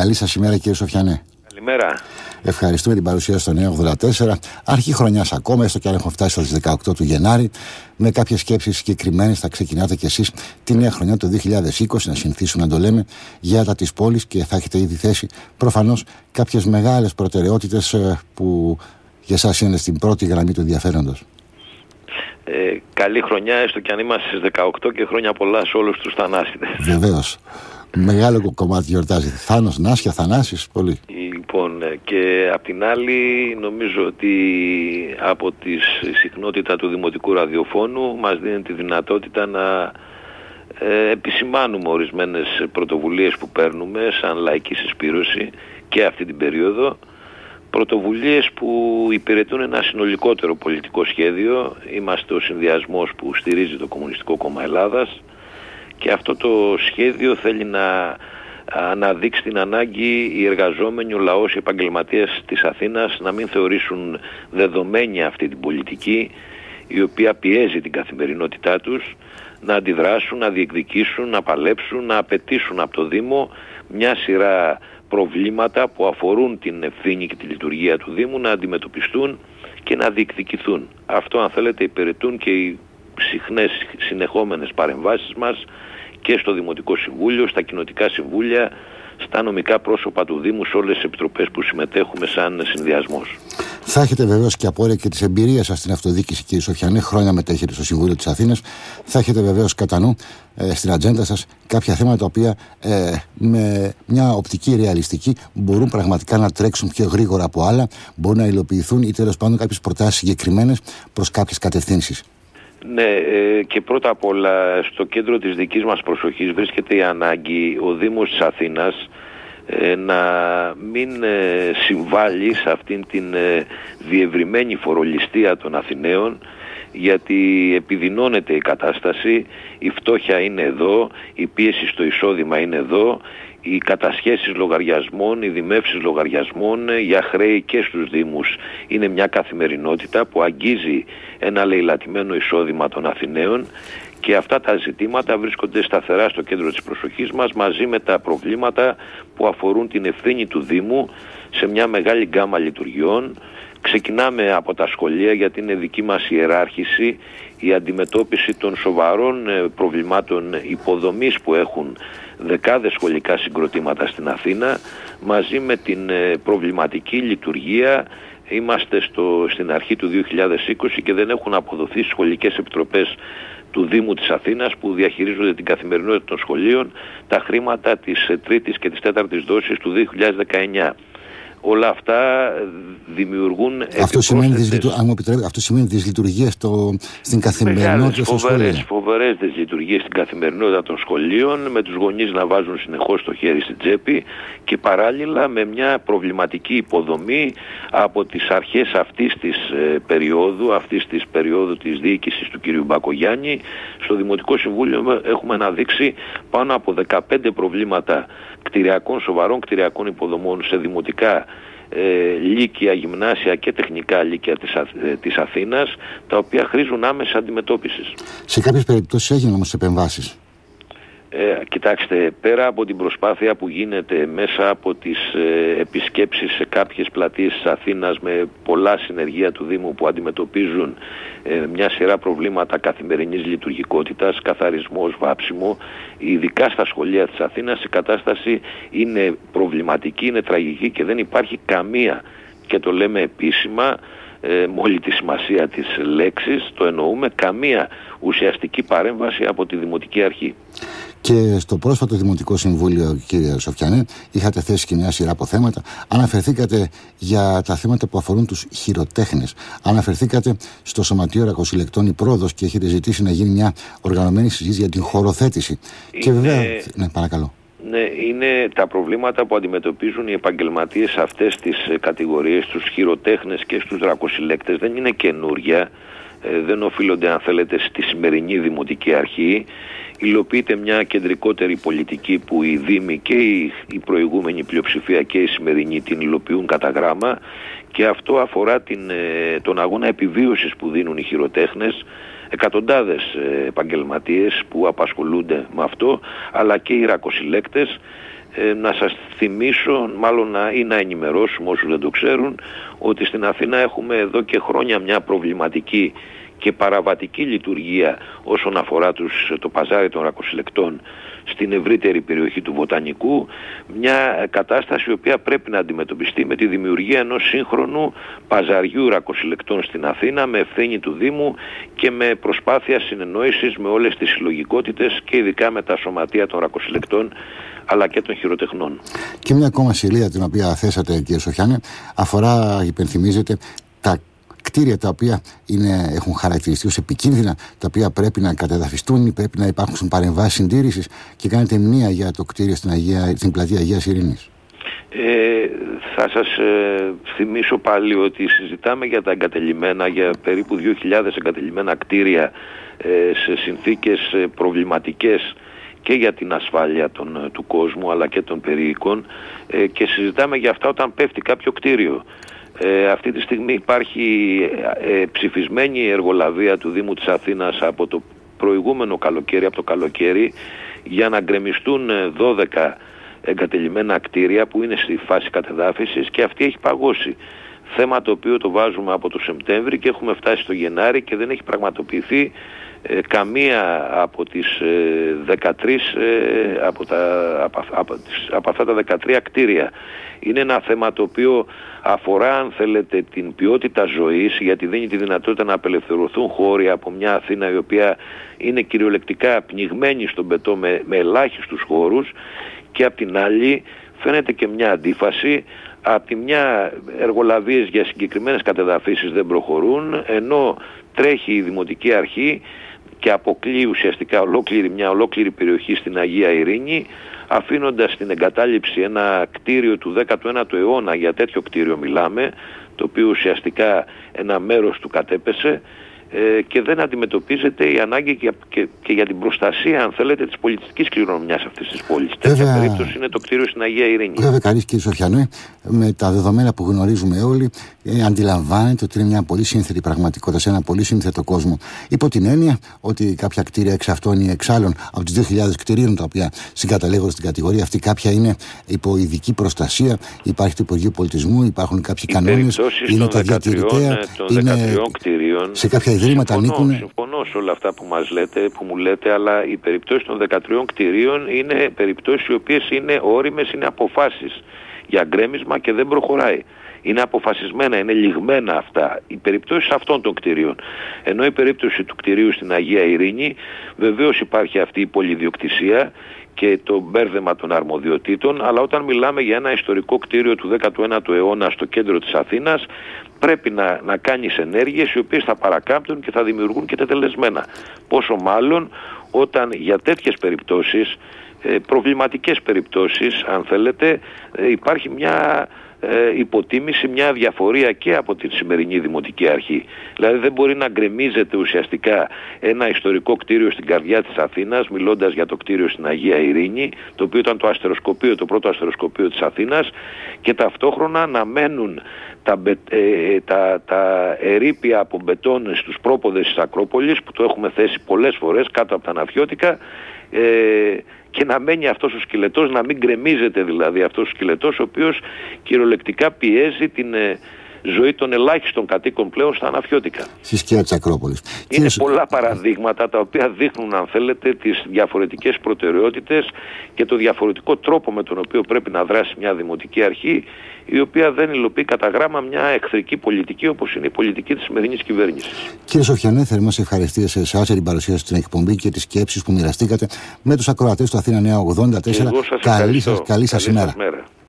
Καλή σας ημέρα, κύριε Σοφιανέ. Καλημέρα. Ευχαριστούμε την παρουσία στο νέο 84. Αρχή χρονιάς ακόμα, έστω και αν έχουμε φτάσει στις 18 του Γενάρη. Με κάποιες σκέψεις συγκεκριμένες θα ξεκινάτε κι εσείς τη νέα χρονιά το 2020 να συνηθίσουμε να το λέμε για τα της πόλης και θα έχετε ήδη θέσει προφανώς κάποιες μεγάλες προτεραιότητες που για εσάς είναι στην πρώτη γραμμή του ενδιαφέροντος. Ε, καλή χρονιά, έστω και αν είμαστε στις 18 και χρόνια πολλά σε όλους τους θανάσιδες. Βεβαίως. Μεγάλο κομμάτι γιορτάζει. Θάνος, Νάσια, Θανάσης, πολύ. Λοιπόν, ε, και απ' την άλλη νομίζω ότι από τη συχνότητα του Δημοτικού Ραδιοφώνου μας δίνει τη δυνατότητα να ε, επισημάνουμε ορισμένες πρωτοβουλίες που παίρνουμε σαν λαϊκή συσπήρωση και αυτή την περίοδο πρωτοβουλίες που υπηρετούν ένα συνολικότερο πολιτικό σχέδιο. Είμαστε ο συνδυασμός που στηρίζει το Κομμουνιστικό Κόμμα Ελλάδας και αυτό το σχέδιο θέλει να αναδείξει την ανάγκη οι εργαζόμενοι, ο λαός, οι επαγγελματίες της Αθήνας να μην θεωρήσουν δεδομένη αυτή την πολιτική η οποία πιέζει την καθημερινότητά τους να αντιδράσουν, να διεκδικήσουν, να παλέψουν, να απαιτήσουν από το Δήμο μια σειρά προβλήματα που αφορούν την ευθύνη και τη λειτουργία του Δήμου να αντιμετωπιστούν και να διεκδικηθούν. Αυτό αν θέλετε υπηρετούν και οι συχνές συνεχόμενες παρεμβάσεις μας και στο Δημοτικό Συμβούλιο, στα Κοινοτικά Συμβούλια, στα νομικά πρόσωπα του Δήμου, σε όλες τις επιτροπές που συμμετέχουμε σαν συνδυασμός. Θα έχετε βεβαίως και απόρρια και τη εμπειρία σας στην αυτοδιοίκηση, κύριε Σοφιανέ. Χρόνια μετέχετε στο Συμβούλιο της Αθήνας. Θα έχετε βεβαίως κατά νου ε, στην ατζέντα σας κάποια θέματα τα οποία ε, με μια οπτική ρεαλιστική μπορούν πραγματικά να τρέξουν πιο γρήγορα από άλλα, μπορούν να υλοποιηθούν ή τέλος πάντων κάποιες προτάσεις συγκεκριμένες προς κάποιες κατευθύνσεις. Ναι, ε, και πρώτα απ' όλα στο κέντρο της δικής μας προσοχής βρίσκεται η ανάγκη ο Δήμος της Αθήνας ε, να μην ε, συμβάλλει σε αυτήν την διευρυμένη φορολιστία των Αθηναίων γιατί επιδεινώνεται η κατάσταση, η φτώχεια είναι εδώ, η πίεση στο εισόδημα είναι εδώ, οι κατασχέσεις λογαριασμών, οι δημεύσεις λογαριασμών για χρέη και στους Δήμους είναι μια καθημερινότητα που αγγίζει ένα λαιλατημένο εισόδημα των Αθηναίων και αυτά τα ζητήματα βρίσκονται σταθερά στο κέντρο της προσοχής μας μαζί με τα προβλήματα που αφορούν την ευθύνη του Δήμου σε μια μεγάλη γκάμα λειτουργιών. Ξεκινάμε από τα σχολεία γιατί είναι δική μας ιεράρχηση η αντιμετώπιση των σοβαρών ε, προβλημάτων υποδομής που έχουν δεκάδες σχολικά συγκροτήματα στην Αθήνα μαζί με την ε, προβληματική λειτουργία. Είμαστε στο, στην αρχή του 2020 και δεν έχουν αποδοθεί σχολικές επιτροπές του Δήμου της Αθήνας που διαχειρίζονται την καθημερινότητα των σχολείων τα χρήματα της ε, τρίτης και της τέταρτης δόσης του 2019 όλα αυτά δημιουργούν αυτό σημαίνει, δυσλειτου... αν μου αυτό σημαίνει δυσλειτουργία στο... στην καθημερινότητα των σχολείων. Φοβερές δυσλειτουργίες στην καθημερινότητα των σχολείων με τους γονείς να βάζουν συνεχώς το χέρι στην τσέπη και παράλληλα με μια προβληματική υποδομή από τις αρχές αυτής της ε, περίοδου, αυτής της περίοδου της διοίκησης του κ. Μπακογιάννη στο Δημοτικό Συμβούλιο έχουμε αναδείξει πάνω από 15 προβλήματα κτηριακών, σοβαρών κτηριακών υποδομών σε δημοτικά ε, λύκεια, γυμνάσια και τεχνικά λύκεια της, ε, της Αθήνας τα οποία χρήζουν άμεσα αντιμετώπισης. Σε κάποιες περιπτώσεις έγιναν όμως επεμβάσεις. Ε, κοιτάξτε, πέρα από την προσπάθεια που γίνεται μέσα από τις ε, επισκέψεις σε κάποιες πλατείες της Αθήνας με πολλά συνεργεία του Δήμου που αντιμετωπίζουν ε, μια σειρά προβλήματα καθημερινής λειτουργικότητας, καθαρισμός, βάψιμο, ειδικά στα σχολεία της Αθήνας η κατάσταση είναι προβληματική, είναι τραγική και δεν υπάρχει καμία και το λέμε επίσημα ε, με όλη τη σημασία της λέξης, το εννοούμε, καμία ουσιαστική παρέμβαση από τη Δημοτική Αρχή. Και στο πρόσφατο Δημοτικό Συμβούλιο, κύριε Σοφιανέ, είχατε θέσει και μια σειρά από θέματα. Αναφερθήκατε για τα θέματα που αφορούν τους χειροτέχνες. Αναφερθήκατε στο Σωματείο Ρακοσυλλεκτών Πρόοδος και έχετε ζητήσει να γίνει μια οργανωμένη συζήτηση για την χωροθέτηση. Και βέβαια. Ναι, παρακαλώ. Ναι, είναι τα προβλήματα που αντιμετωπίζουν οι επαγγελματίες σε αυτές τις κατηγορίες, στους χειροτέχνες και στους δρακοσυλλέκτες. Δεν είναι καινούρια, ε, δεν οφείλονται αν θέλετε στη σημερινή δημοτική αρχή. Υλοποιείται μια κεντρικότερη πολιτική που οι Δήμοι και η, η προηγούμενη πλειοψηφία και η σημερινή την υλοποιούν κατά γράμμα. Και αυτό αφορά την, ε, τον αγώνα επιβίωσης που δίνουν οι χειροτέχνες εκατοντάδες ε, επαγγελματίες που απασχολούνται με αυτό αλλά και οι ρακοσυλλέκτες ε, να σας θυμίσω, μάλλον να, ή να ενημερώσουμε όσους δεν το ξέρουν, ότι στην Αθήνα έχουμε εδώ και χρόνια μια προβληματική και παραβατική λειτουργία όσον αφορά τους, το παζάρι των ρακοσυλλεκτών στην ευρύτερη περιοχή του Βοτανικού μια κατάσταση η οποία πρέπει να αντιμετωπιστεί με τη δημιουργία ενός σύγχρονου παζαριού ρακοσυλλεκτών στην Αθήνα με ευθύνη του Δήμου και με προσπάθεια συνεννόησης με όλες τις συλλογικότητες και ειδικά με τα σωματεία των ρακοσυλλεκτών αλλά και των χειροτεχνών. Και μια ακόμα σελίδα την οποία θέσατε κύριε Σοφιάνε αφορά, υπενθυμίζετε, τα κτίρια τα οποία είναι, έχουν χαρακτηριστεί ως επικίνδυνα, τα οποία πρέπει να κατεδαφιστούν ή πρέπει να υπάρχουν παρεμβάσεις συντήρησης και κάνετε μνήα για το κτίριο στην, Αγία, στην πλατεία Αγίας Ειρήνης. Ε, θα σας ε, θυμίσω πάλι ότι συζητάμε για τα εγκατελειμμένα, για περίπου 2.000 εγκατελειμμένα κτίρια ε, σε συνθήκες ε, προβληματικές και για την ασφάλεια των, του κόσμου αλλά και των περιοικών και συζητάμε για αυτά όταν πέφτει κάποιο κτίριο. Ε, αυτή τη στιγμή υπάρχει ε, ψηφισμένη εργολαβία του Δήμου της Αθήνας από το προηγούμενο καλοκαίρι, από το καλοκαίρι, για να γκρεμιστούν 12 ε, εγκατελειμμένα κτίρια που είναι στη φάση κατεδάφισης και αυτή έχει παγώσει. Θέμα το οποίο το βάζουμε από το Σεπτέμβρη και έχουμε φτάσει στο Γενάρη και δεν έχει πραγματοποιηθεί ε, καμία από τις 13 από, τα, από, από, από αυτά τα 13 κτίρια. Είναι ένα θέμα το οποίο αφορά αν θέλετε την ποιότητα ζωής γιατί δίνει τη δυνατότητα να απελευθερωθούν χώροι από μια Αθήνα η οποία είναι κυριολεκτικά πνιγμένη στον πετό με, με ελάχιστους χώρους και απ' την άλλη φαίνεται και μια αντίφαση απ' τη μια εργολαβίες για συγκεκριμένες κατεδαφίσεις δεν προχωρούν ενώ τρέχει η Δημοτική Αρχή και αποκλεί ουσιαστικά ολόκληρη, μια ολόκληρη περιοχή στην Αγία Ειρήνη αφήνοντας στην εγκατάλειψη ένα κτίριο του 19ου αιώνα, για τέτοιο κτίριο μιλάμε, το οποίο ουσιαστικά ένα μέρος του κατέπεσε ε, και δεν αντιμετωπίζεται η ανάγκη και, και, για την προστασία, αν θέλετε, της πολιτιστικής κληρονομιάς αυτής της πόλης. Τέτοια περίπτωση είναι το κτίριο στην Αγία Ειρήνη. Βέβαια, καλή κύριε Σοφιανέ, με τα δεδομένα που γνωρίζουμε όλοι, ε, αντιλαμβάνεται ότι είναι μια πολύ σύνθετη πραγματικότητα σε ένα πολύ σύνθετο κόσμο. Υπό την έννοια ότι κάποια κτίρια εξ αυτών ή εξ άλλων από τις 2.000 κτιρίων τα οποία συγκαταλέγονται στην κατηγορία αυτή, κάποια είναι υπό ειδική προστασία, υπάρχει το Υπουργείο Πολιτισμού, υπάρχουν κάποιοι κανόνες, είναι τα διατηρητέα, είναι σε κάποια ιδρύματα ανήκουν. Συμφωνώ σε όλα αυτά που μας λέτε, που μου λέτε, αλλά οι περιπτώσεις των 13 κτηρίων είναι περιπτώσεις οι οποίες είναι όριμες, είναι αποφάσεις για γκρέμισμα και δεν προχωράει. Είναι αποφασισμένα, είναι λιγμένα αυτά. Οι περιπτώσεις αυτών των κτηρίων. Ενώ η περίπτωση του κτηρίου στην Αγία Ειρήνη, βεβαίως υπάρχει αυτή η πολυδιοκτησία και το μπέρδεμα των αρμοδιοτήτων, αλλά όταν μιλάμε για ένα ιστορικό κτίριο του 19ου αιώνα στο κέντρο της Αθήνας, πρέπει να, να κάνεις ενέργειες οι οποίες θα παρακάμπτουν και θα δημιουργούν και τετελεσμένα. Πόσο μάλλον όταν για τέτοιες περιπτώσεις, ε, προβληματικές περιπτώσεις αν θέλετε, ε, υπάρχει μια ε, υποτίμηση μια διαφορία και από τη σημερινή Δημοτική Αρχή. Δηλαδή δεν μπορεί να γκρεμίζεται ουσιαστικά ένα ιστορικό κτίριο στην καρδιά της Αθήνας, μιλώντας για το κτίριο στην Αγία Ειρήνη, το οποίο ήταν το αστεροσκοπείο, το πρώτο αστεροσκοπείο της Αθήνας και ταυτόχρονα να μένουν τα, ε, τα, τα ερήπια από μπετόν στους πρόποδες της Ακρόπολης που το έχουμε θέσει πολλές φορές κάτω από τα Ναφιώτικα ε, και να μένει αυτός ο σκελετός, να μην γκρεμίζεται δηλαδή αυτός ο σκελετός ο οποίος κυριολεκτικά πιέζει την ε, ζωή των ελάχιστων κατοίκων πλέον στα αναφιώτικα. Στη σκιά της Ακρόπολης. Είναι πολλά παραδείγματα τα οποία δείχνουν αν θέλετε τις διαφορετικές προτεραιότητες και το διαφορετικό τρόπο με τον οποίο πρέπει να δράσει μια δημοτική αρχή η οποία δεν υλοποιεί κατά γράμμα μια εχθρική πολιτική όπως είναι η πολιτική της σημερινής κυβέρνησης. Κύριε Σοφιανέ, θέλω να σε ευχαριστήσω σε εσάς για την παρουσία στην εκπομπή και τις σκέψεις που μοιραστήκατε με τους ακροατές του Αθήνα Νέα 84. καλή σας, καλή σας ημέρα.